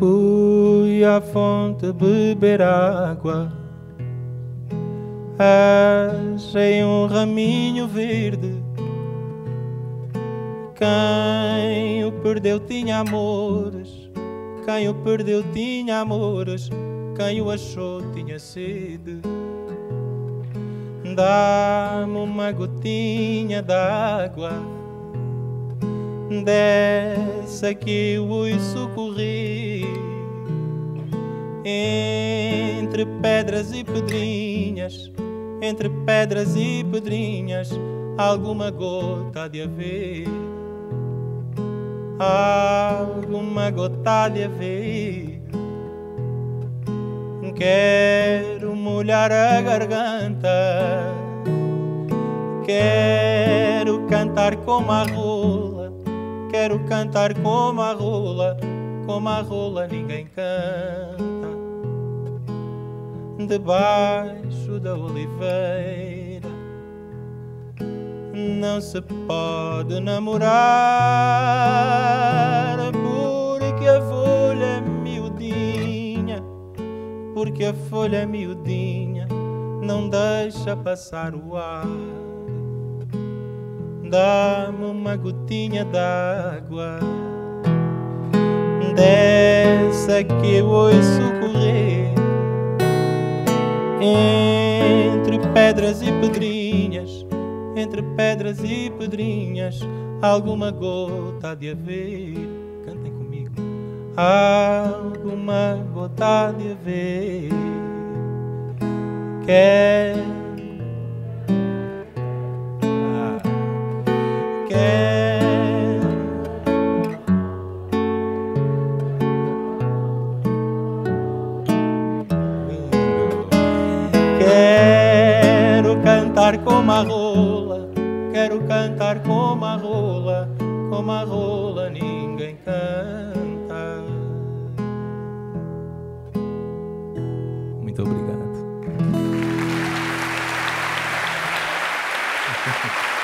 Fui à fonte beber água. Achei um raminho verde. Quem o perdeu tinha amores. Quem o perdeu tinha amores. Quem o achou tinha sede. Dá-me uma gotinha d'água dessa que eu ouço correr entre pedras e pedrinhas, entre pedras e pedrinhas, alguma gota de haver, alguma gota de haver. Quero molhar a garganta, quero cantar como a rola, quero cantar como a rola, como a rola ninguém canta. Debaixo da oliveira não se pode namorar porque a folha é miudinha, porque a folha é miudinha não deixa passar o ar. Dá-me uma gotinha d'água dessa que eu ouço correr entre pedras e pedrinhas, entre pedras e pedrinhas, alguma gota de haver. Cantem comigo. Alguma gota de haver. Quer cantar como a rola, quero cantar como a rola, como a rola ninguém canta. Muito obrigado.